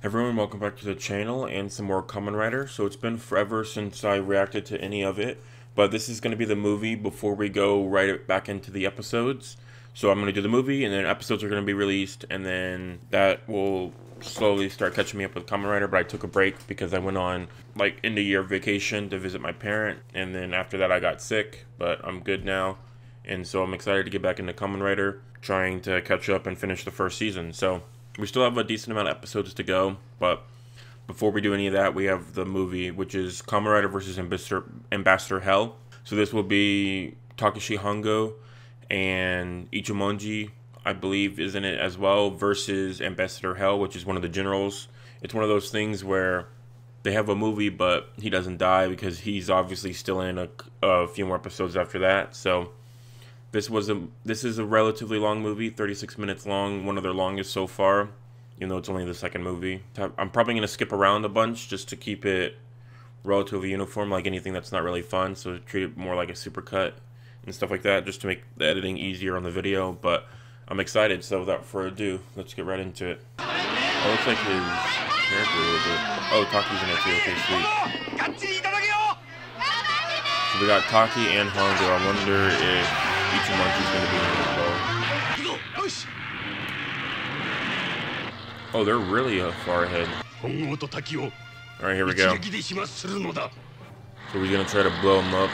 Everyone, welcome back to the channel and some more Kamen Rider. So it's been forever since I reacted to any of it, but this is going to be the movie before we go right back into the episodes. So I'm going to do the movie, and then episodes are going to be released, and then that will slowly start catching me up with Kamen Rider. But I took a break because I went on like end of year vacation to visit my parent, and then after that I got sick, but I'm good now, and so I'm excited to get back into Kamen Rider, trying to catch up and finish the first season. So we still have a decent amount of episodes to go, but before we do any of that, we have the movie, which is Kamen Rider versus Ambassador, Ambassador Hell. So this will be Takashi Hongo and Ichimonji, I believe, is in it as well, versus Ambassador Hell, which is one of the generals. It's one of those things where they have a movie, but he doesn't die because he's obviously still in a, a few more episodes after that. So this was a this is a relatively long movie, 36 minutes long, one of their longest so far. Even though it's only the second movie, I'm probably gonna skip around a bunch just to keep it relatively uniform, like anything that's not really fun. So treat it more like a supercut and stuff like that, just to make the editing easier on the video. But I'm excited. So without further ado, let's get right into it. Oh, looks like his character a little bit. Oh, Taki's in it too. Okay, sweet. So we got Taki and Hongo. I wonder if gonna be in as well. Oh, they're really uh, far ahead. Alright, here we go. So we're gonna try to blow them up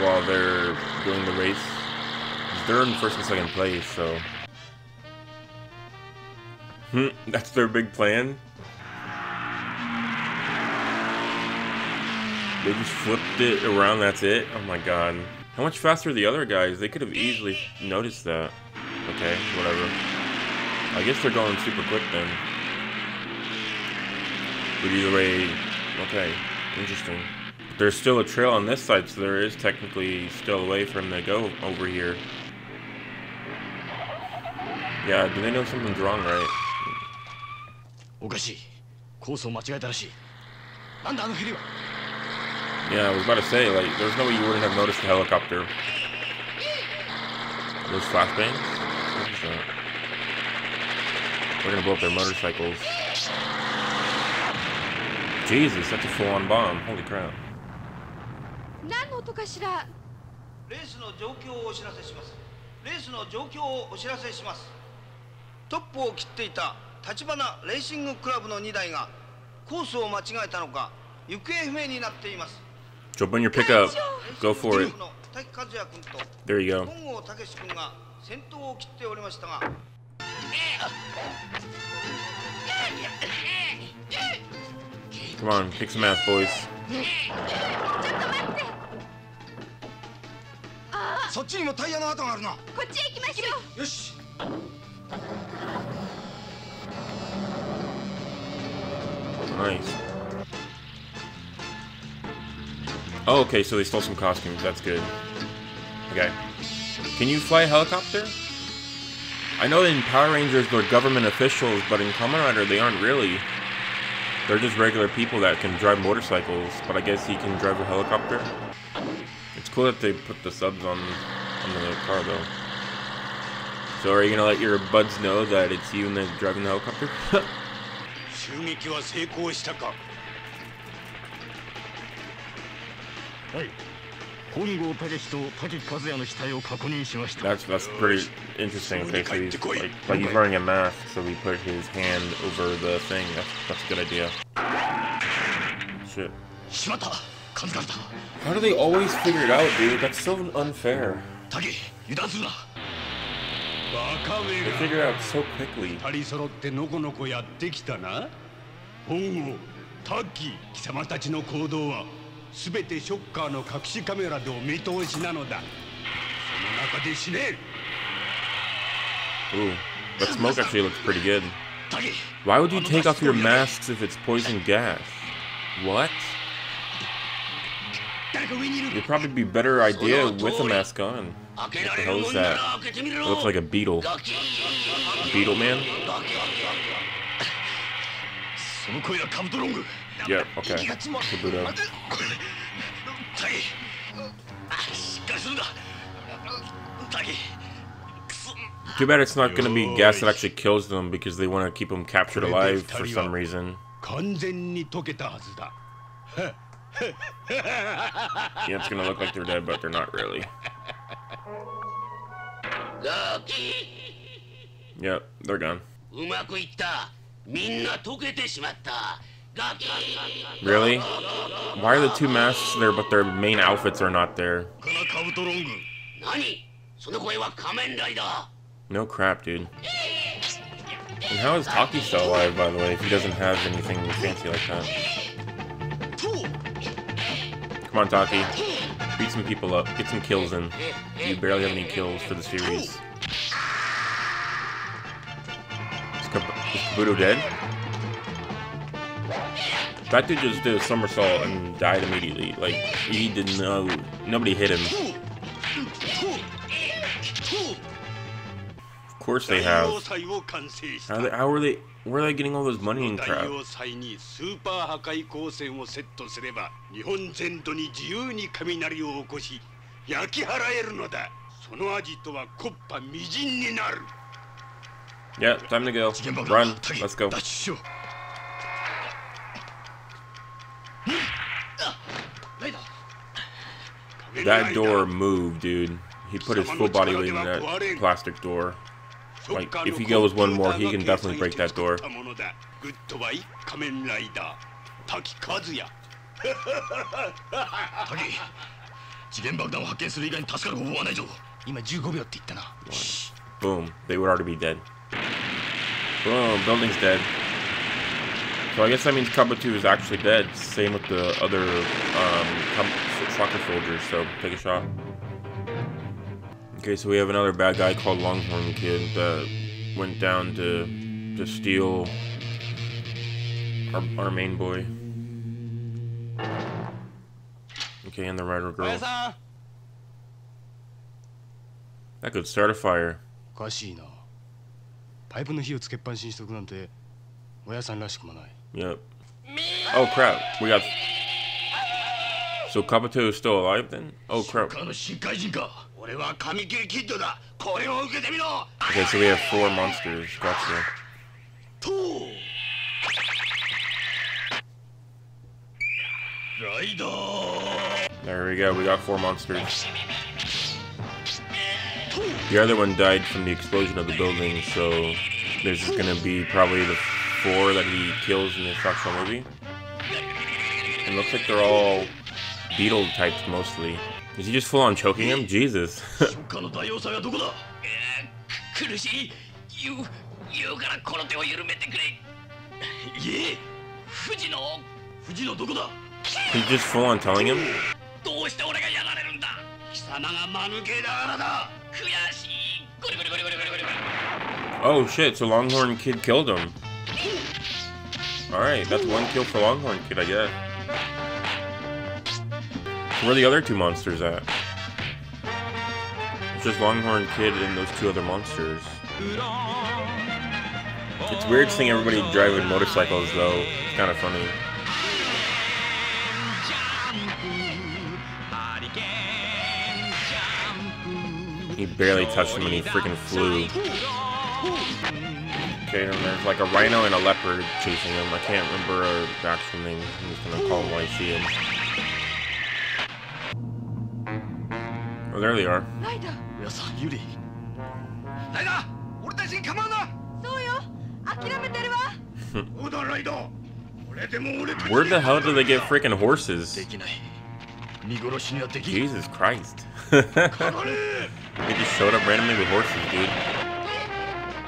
while they're doing the race. They're in first and second place, so. Hmm, that's their big plan. They just flipped it around, that's it? Oh my god. How much faster are the other guys? They could have easily noticed that. Okay, whatever. I guess they're going super quick then. But either way, okay, interesting. But there's still a trail on this side, so there is technically still a way for him to go over here. Yeah, do they know something's wrong, right? おかしい。コースを間違えたらしい。なんだあのヘリは Yeah, I was about to say, like, there's no way you wouldn't have noticed the helicopter. Those flashbangs? We're gonna blow up their motorcycles. Jesus, that's a full-on bomb. Holy crap. 何の音かしらレースの状況をお知らせしますレースの状況をお知らせしますトップを切っていた立花レーシングクラブの2台がコースを間違えたのか行方不明になっています Jump on your pickup. Go for it. There you go. Come on, kick some ass, boys. Nice. Oh, okay, so they stole some costumes. That's good. Okay. Can you fly a helicopter? I know in Power Rangers they're government officials, but in Kamen Rider they aren't really. They're just regular people that can drive motorcycles, but I guess he can drive a helicopter. It's cool that they put the subs on, on the car though. So are you gonna let your buds know that it's you and the driving the helicopter? はい本郷武史と滝和也の死体を確認しました That's, that's pretty interesting. Okay, so he's, like, like he's wearing a mask, so we put his hand over the thing. That's, that's a good idea. Shit. How do they always figure it out, dude? That's so unfair. They figure it out so quickly. 本郷、タッキー、貴様たちの行動は 全てショッカーの隠しカメラでお見通しなのだその中で死ね Ooh, that smoke actually looks pretty good. Why would you take off your masks if it's poison gas? What? It'd probably be better idea with a mask on. What the hell is that? It looks like a beetle. Beetle man? Yeah, okay. Kabuto. Too bad it's not going to be gas that actually kills them because they want to keep them captured alive for some reason. 完全に溶けたはずだ Yeah, it's going to look like they're dead, but they're not really. ガキ Yep, they're gone. うまくいったみんな溶けてしまったガキ Really? Why are the two masks there but their main outfits are not there? No crap, dude. And how is Taki still alive, by the way, if he doesn't have anything fancy like that? Come on, Taki. Beat some people up. Get some kills in. You barely have any kills for the series. Is Kabuto dead? That dude just did a somersault and died immediately. Like, he didn't know. Nobody hit him. Of course they have. How, how are they... Where are they getting all this money and crap? Yeah, time to go. Run. Let's go. That door moved, dude. He put his full body weight in that plastic door. Like, if he goes one more, he can definitely break that door. グッドバイ仮面ライダー滝和也滝次元爆弾を発見する以外に助かる方法はないぞ今15秒って言ったな Boom. They would already be dead. Boom. Building's dead. So I guess that means Kabuto is actually dead. Same with the other um, com- soccer soldiers. So take a shot. Okay, so we have another bad guy called Longhorn Kid that went down to to steal our, our main boy. Okay, and the rider girl. さん That could start a fire. おかしいなパイプの火をつけっぱなしにしとくなんておやさんらしくもない Yep. Oh crap, we got. so Kabuto is still alive then? Oh crap. Okay, so we have four monsters. Gotcha. There we go, we got four monsters. The other one died from the explosion of the building, so there's is gonna be probably the four that he kills in the actual movie. It looks like they're all beetle types mostly. Is he just full on choking him? Jesus. He's just full on telling him? Oh shit, so Longhorn Kid killed him. Alright, that's one kill for Longhorn Kid, I guess. Where are the other two monsters at? It's just Longhorn Kid and those two other monsters. It's weird seeing everybody driving motorcycles though. It's kind of funny. He barely touched him and he freaking flew. Okay, and there's like a rhino and a leopard chasing him. I can't remember the actual name. I'm just gonna call him when I see him. there they are. Where the hell do they get freaking horses? Jesus Christ. they just showed up randomly with horses, dude.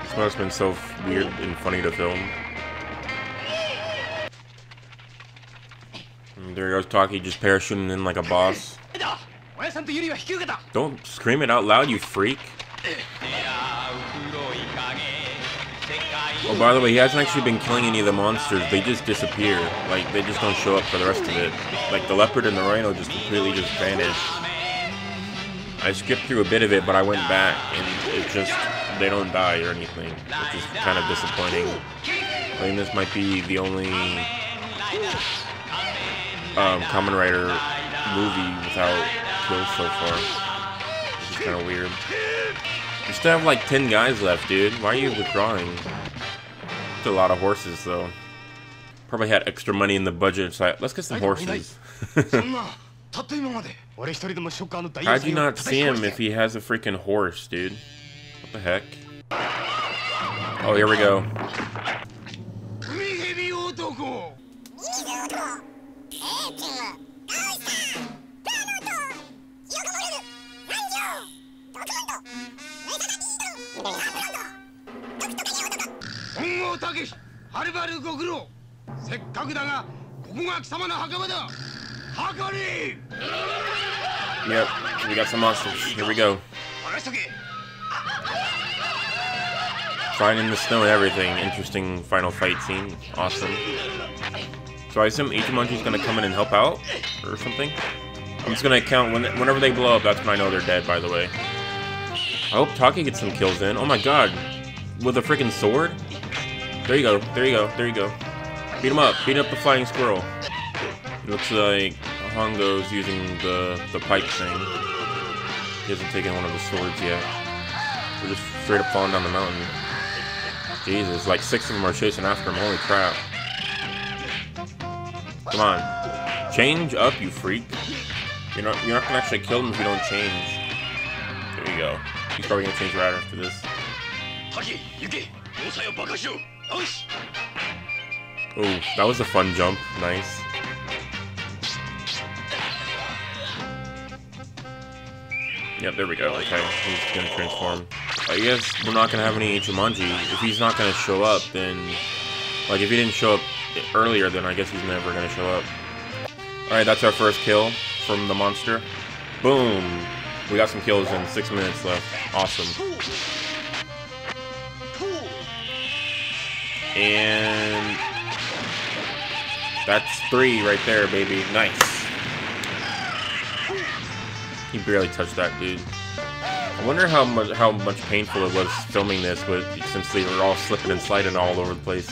This must have been so weird and funny to film. And there goes talking, just parachuting in like a boss. Don't scream it out loud, you freak. Oh, by the way, he hasn't actually been killing any of the monsters. They just disappear. Like, they just don't show up for the rest of it. Like, the leopard and the rhino just completely just vanish. I skipped through a bit of it, but I went back, and it just... They don't die or anything, which is kind of disappointing. I think this might be the only... Um, Kamen Rider movie without kills so far. It's kind of weird. You still have like 10 guys left, dude. Why are you withdrawing? That's a lot of horses, though. Probably had extra money in the budget, so I, let's get some horses. How'd you not see him if he has a freaking horse, dude? What the heck? Oh, here we go. 本郷武史はるばるご苦労せっかくだがここが貴様の墓場だ墓に Yep, we got some monsters. Here we go. 任しとけ Flying in the snow and everything. Interesting final fight scene. Awesome. So I assume Ichimonji's gonna come in and help out? Or something? I'm just gonna count when, whenever they blow up, that's when I know they're dead, by the way. I hope Taki gets some kills in. Oh my god. With a freaking sword? There you go, there you go, there you go. Beat him up, beat up the flying squirrel. looks like Hongo's using the, the pipe thing. He hasn't taken one of the swords yet. We're just straight up falling down the mountain. Jesus, like six of them are chasing after him. Holy crap. Come on. Change up, you freak. You're not you're not gonna actually kill him if you don't change. There you go. He's probably gonna change right after this. Oh, that was a fun jump. Nice. Yep, there we go. Okay, he's gonna transform. I guess we're not gonna have any Ichimonji. If he's not gonna show up, then... Like, if he didn't show up earlier, then I guess he's never gonna show up. Alright, that's our first kill from the monster. Boom! We got some kills in six minutes left. Awesome. And... That's three right there, baby. Nice. He barely touched that dude. I wonder how much how much painful it was filming this, but since they were all slipping and sliding all over the place.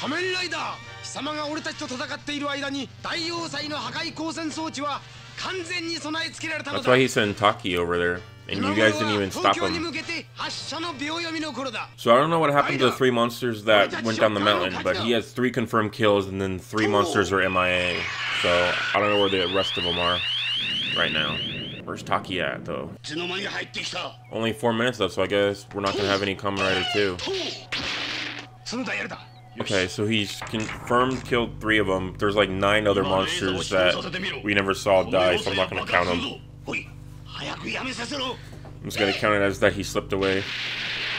仮面ライダー貴様が俺たちと戦っている間に大要塞の破壊光線装置は完全に備え付けられたの That's だ why he sent Taki over there, And you guys didn't even stop. So I don't know what happened to the three monsters that went down the mountain, but he has three confirmed kills and then three monsters are MIA. So I don't know where the rest of them are right now. Where's Taki at, though? Only four minutes left, so I guess we're not going to have any Kamen Rider 2. Okay, so he's confirmed killed three of them. There's like nine other monsters that we never saw die, so I'm not going to count them. I'm just gonna count it as that he slipped away.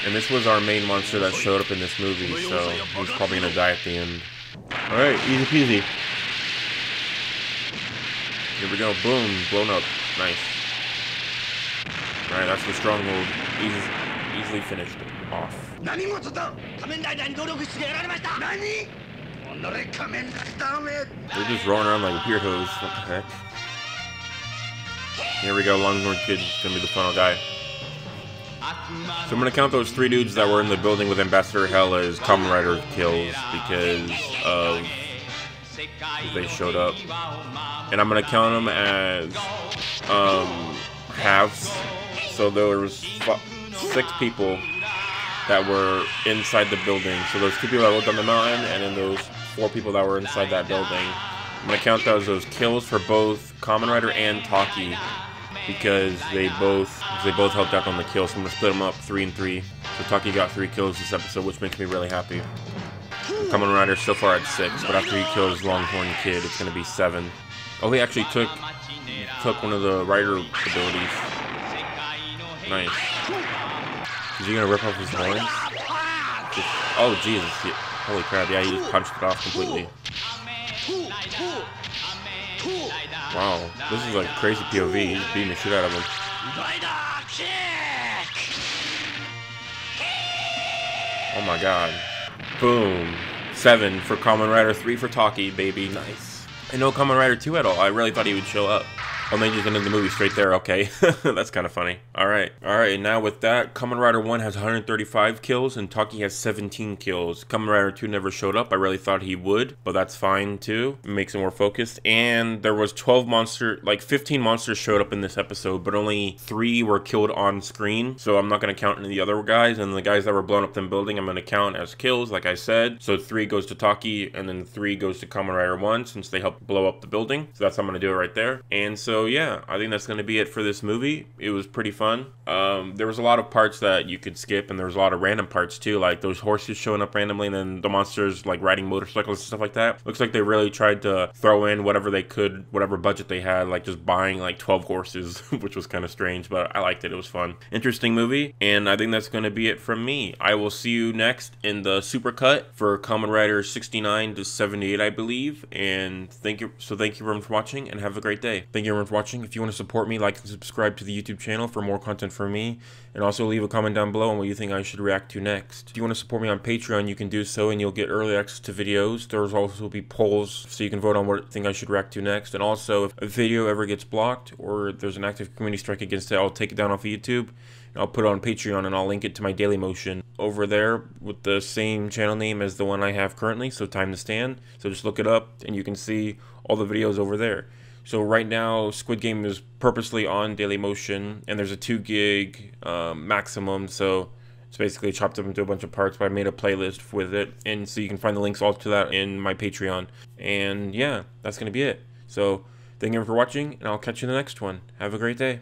And this was our main monster that showed up in this movie, so he's probably gonna die at the end. Alright, easy peasy. Here we go, boom, blown up. Nice. Alright, that's the stronghold. Easy, easily finished off. They're just rolling around like a beer hose. What the heck? Here we go, Longhorn Kid gonna be the final guy. So I'm gonna count those three dudes that were in the building with Ambassador Hell as Kamen Rider kills because of they showed up. And I'm gonna count them as um, halves. So there was six people that were inside the building. So those two people that rode on the mountain, and then those four people that were inside that building. I'm gonna count those as kills for both Kamen Rider and Taki because they both they both helped out on the kill. So I'm gonna split them up three and three. So Taki got three kills this episode, which makes me really happy. Kamen Rider so far at six, but after he kills Longhorn Kid, it's gonna be seven. Oh, he actually took took one of the rider abilities. Nice. Is he gonna rip off his horns? Just- oh Jesus! He, holy crap! Yeah, he just punched it off completely. Wow, this is like crazy POV. He's beating the shit out of him. Oh my god. Boom. Seven for Kamen Rider, three for Taki, baby. Nice. I know Kamen Rider 2 at all. I really thought he would show up. Oh, they just ended the movie straight there. Okay, that's kind of funny. All right, all right. Now with that, Kamen Rider One has 135 kills and Taki has 17 kills. Kamen Rider Two never showed up. I really thought he would, but that's fine too. It makes it more focused. And there was 12 monster, like 15 monsters showed up in this episode, but only three were killed on screen. So I'm not gonna count any of the other guys. And the guys that were blown up in building, I'm gonna count as kills, like I said. So three goes to Taki, and then three goes to Kamen Rider One since they helped blow up the building. So that's how I'm gonna do it right there. And so yeah, I think that's gonna be it for this movie. It was pretty fun. Um, there was a lot of parts that you could skip, and there was a lot of random parts too, like those horses showing up randomly, and then the monsters like riding motorcycles and stuff like that. Looks like they really tried to throw in whatever they could, whatever budget they had, like just buying like 12 horses, which was kind of strange, but I liked it. It was fun. Interesting movie, and I think that's gonna be it from me. I will see you next in the super cut for Kamen Rider 69 to 78, I believe. And thank you. So thank you everyone for watching, and have a great day. Thank you everyone for watching. If you want to support me, like and subscribe to the YouTube channel for more content from me, and also leave a comment down below on what you think I should react to next. If you want to support me on Patreon, you can do so, and you'll get early access to videos. There's also be polls, so you can vote on what thing I should react to next. And also, if a video ever gets blocked or there's an active community strike against it, I'll take it down off of YouTube. I'll put it on Patreon and I'll link it to my Daily Motion over there with the same channel name as the one I have currently, so Time to Stan. So just look it up and you can see all the videos over there. So right now, Squid Game is purposely on Daily Motion, and there's a two gig um, maximum. So it's basically chopped up into a bunch of parts. But I made a playlist with it, and so you can find the links all to that in my Patreon. And yeah, that's gonna be it. So thank you for watching, and I'll catch you in the next one. Have a great day.